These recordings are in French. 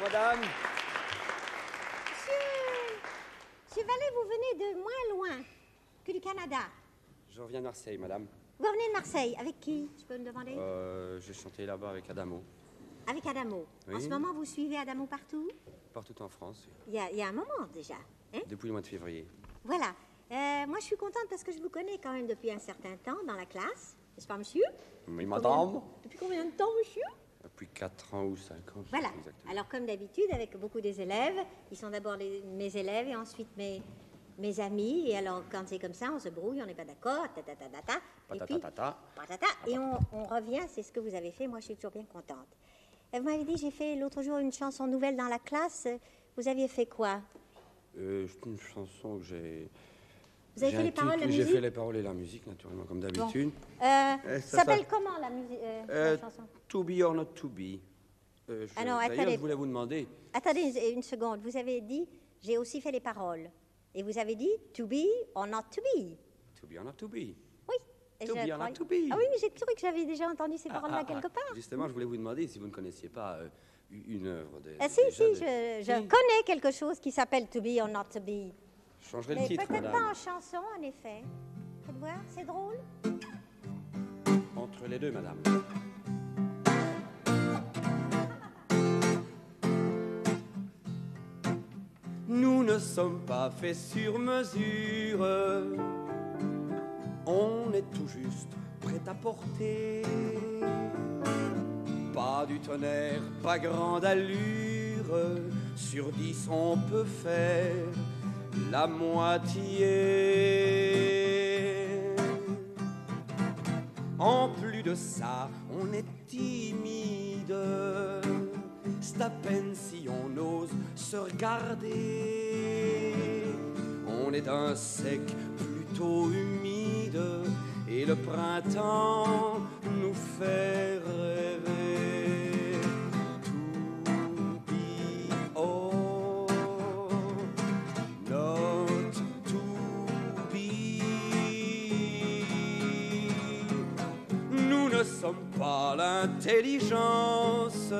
Bonjour madame. Monsieur, Monsieur Vallée, vous venez de moins loin que du Canada. Je reviens de Marseille, madame. Vous revenez de Marseille. Avec qui Je peux me demander? Euh, j'ai chanté là-bas avec Adamo, Avec Adamo. En oui. ce moment, vous suivez Adamo partout? Partout en France, il y, a, il y a un moment déjà. hein? Depuis le mois de février. Voilà. Euh, moi, je suis contente parce que je vous connais quand même depuis un certain temps dans la classe. N'est-ce pas, monsieur? Oui, madame. Depuis combien de temps, monsieur? Depuis 4 ans ou 5 ans, Voilà. Alors, comme d'habitude, avec beaucoup des élèves, ils sont d'abord mes élèves et ensuite mes, mes amis. Et alors, quand c'est comme ça, on se brouille, on n'est pas d'accord, ta ta ta ta ta. Et puis, et on, on revient, c'est ce que vous avez fait. Moi, je suis toujours bien contente. Euh, Vous m'avez dit, j'ai fait l'autre jour une chanson nouvelle dans la classe. Vous aviez fait quoi? Euh, c'est une chanson que j'ai... Vous avez j'ai fait les paroles, la titre- J'ai musique fait les paroles et la musique, naturellement, comme d'habitude. Euh, Euh, ça s'appelle comment la musique, euh, Euh, la chanson? To be or not to be. Euh, je- Ah non, attendez. je voulais vous demander, Attendez une, seconde. Vous avez dit, j'ai aussi fait les paroles. Et vous avez dit, to be or not to be. to be or not to be. Oui. To be or not to be. Ah oui, mais j'ai cru que j'avais déjà entendu ces Ah, paroles-là ah, quelque ah. part. Justement, je voulais vous demander si vous ne connaissiez pas euh, une œuvre de... Ah si, si, de- je, connais quelque chose qui s'appelle To be or not to be. Changerai le titre, peut-être pas en chanson, en effet. Faites voir, c'est drôle. Entre les deux, madame. Nous ne sommes pas faits sur mesure. On est tout juste prêt à porter. Pas du tonnerre, pas grande allure. Sur dix, on peut faire la moitié. En plus de ça, on est timide. C'est à peine si on ose se regarder. On est un sec plutôt humide et le printemps nous fait rêver. Sommes pas l'intelligence.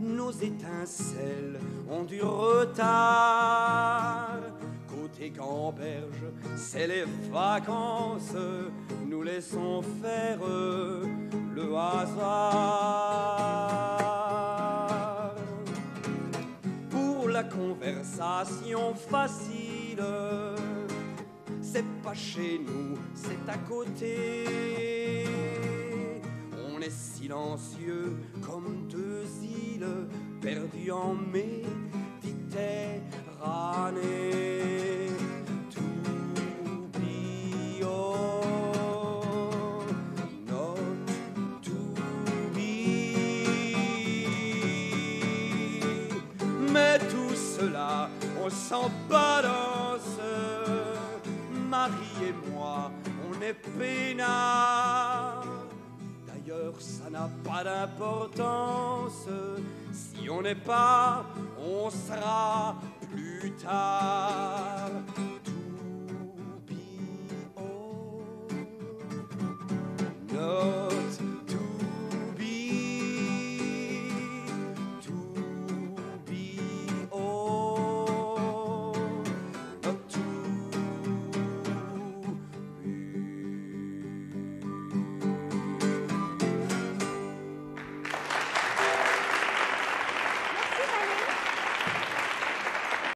Nos étincelles ont du retard. Côté Gamberge, c'est les vacances. Nous laissons faire le hasard. Pour la conversation facile, c'est pas chez nous, c'est à côté. Comme deux îles perdues en Méditerranée. Mais tout cela, on s'en balance. Marie et moi, on est peinards. N'a pas d'importance. Si on n'est pas, on sera plus tard.